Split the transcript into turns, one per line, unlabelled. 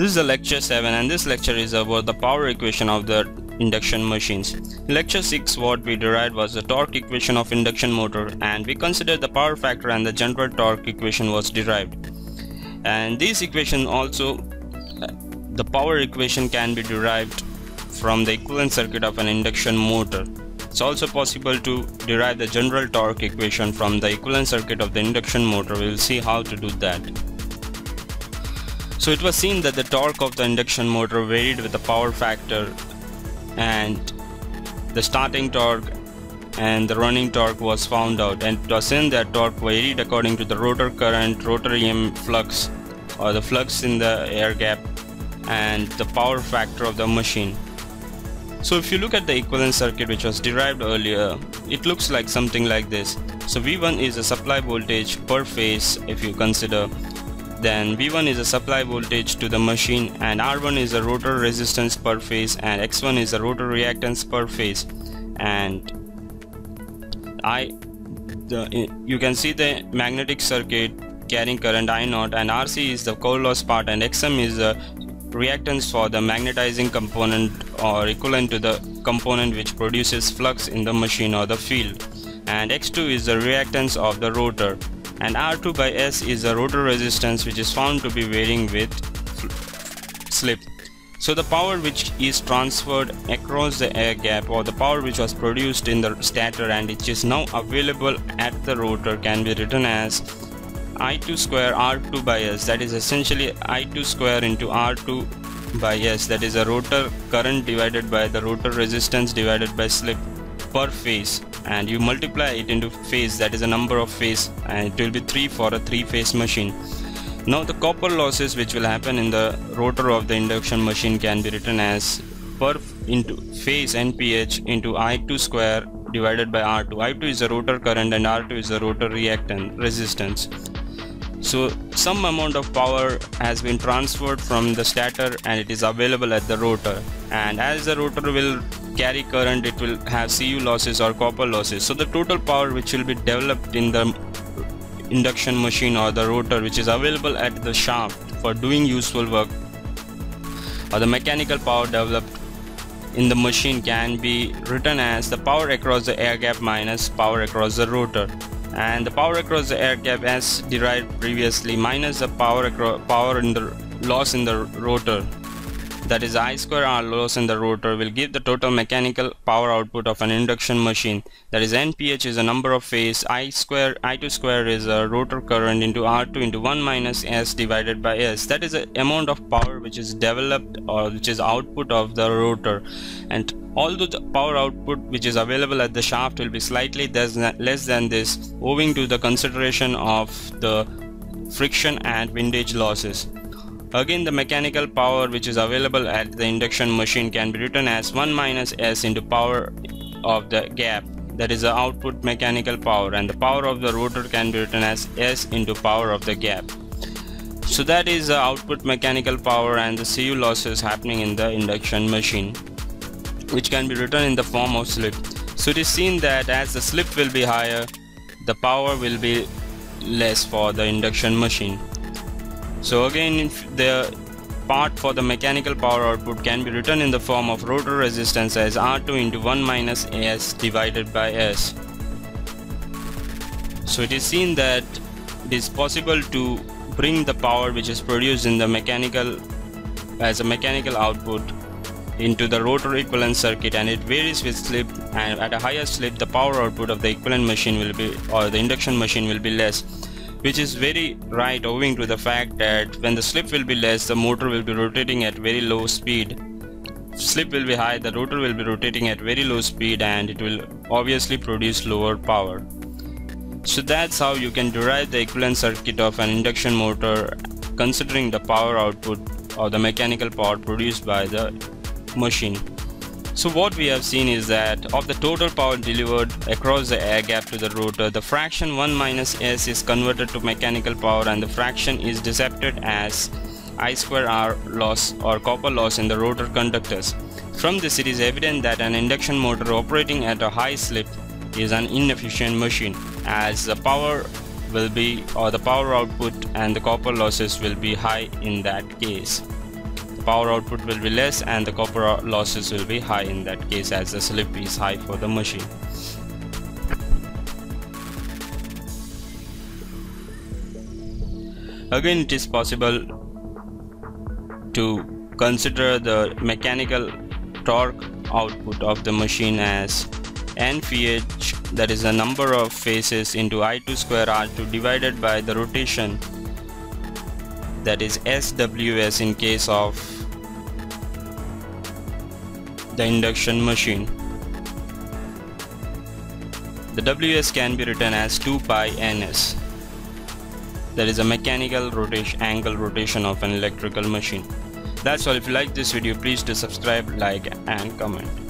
This is the lecture 7 and this lecture is about the power equation of the induction machines. In lecture 6 what we derived was the torque equation of induction motor and we considered the power factor and the general torque equation was derived. And this equation also uh, the power equation can be derived from the equivalent circuit of an induction motor. It's also possible to derive the general torque equation from the equivalent circuit of the induction motor. We'll see how to do that. So it was seen that the torque of the induction motor varied with the power factor and the starting torque and the running torque was found out and it was seen that torque varied according to the rotor current, rotor EM flux or the flux in the air gap and the power factor of the machine. So if you look at the equivalent circuit which was derived earlier, it looks like something like this. So V1 is the supply voltage per phase if you consider then V1 is a supply voltage to the machine and R1 is a rotor resistance per phase and X1 is a rotor reactance per phase. And I the, you can see the magnetic circuit carrying current I0 and RC is the core loss part and XM is the reactance for the magnetizing component or equivalent to the component which produces flux in the machine or the field. And X2 is the reactance of the rotor and R2 by S is the rotor resistance which is found to be varying with slip. So the power which is transferred across the air gap or the power which was produced in the stator and which is now available at the rotor can be written as I2 square R2 by S. That is essentially I2 square into R2 by S. That is a rotor current divided by the rotor resistance divided by slip per phase and you multiply it into phase that is a number of phase and it will be 3 for a 3 phase machine. Now the copper losses which will happen in the rotor of the induction machine can be written as per into phase NPH into I2 square divided by R2. I2 is the rotor current and R2 is the rotor reactant resistance. So some amount of power has been transferred from the stator and it is available at the rotor and as the rotor will carry current it will have Cu losses or copper losses. So the total power which will be developed in the induction machine or the rotor which is available at the shaft for doing useful work or the mechanical power developed in the machine can be written as the power across the air gap minus power across the rotor. And the power across the air gap as derived previously minus the power across power in the loss in the rotor that is I square R loss in the rotor will give the total mechanical power output of an induction machine. That is NPH is a number of phase. I square I2 square is a rotor current into R2 into 1 minus S divided by S. That is the amount of power which is developed or which is output of the rotor and although the power output which is available at the shaft will be slightly less than this owing to the consideration of the friction and windage losses Again the mechanical power which is available at the induction machine can be written as 1 minus S into power of the gap that is the output mechanical power and the power of the rotor can be written as S into power of the gap. So that is the output mechanical power and the Cu losses happening in the induction machine which can be written in the form of slip. So it is seen that as the slip will be higher the power will be less for the induction machine. So again the part for the mechanical power output can be written in the form of rotor resistance as R2 into 1 minus S divided by S. So it is seen that it is possible to bring the power which is produced in the mechanical as a mechanical output into the rotor equivalent circuit and it varies with slip and at a higher slip the power output of the equivalent machine will be or the induction machine will be less which is very right owing to the fact that when the slip will be less the motor will be rotating at very low speed. Slip will be high the rotor will be rotating at very low speed and it will obviously produce lower power. So that's how you can derive the equivalent circuit of an induction motor considering the power output or the mechanical power produced by the machine so what we have seen is that of the total power delivered across the air gap to the rotor, the fraction 1 minus s is converted to mechanical power and the fraction is depicted as I square R loss or copper loss in the rotor conductors. From this it is evident that an induction motor operating at a high slip is an inefficient machine as the power will be or the power output and the copper losses will be high in that case. Power output will be less and the copper losses will be high in that case as the slip is high for the machine. Again it is possible to consider the mechanical torque output of the machine as NPH that is the number of phases into I2 square R2 divided by the rotation that is SWS in case of the induction machine. The WS can be written as 2 pi ns that is a mechanical rotation angle rotation of an electrical machine. That's all if you like this video please do subscribe like and comment.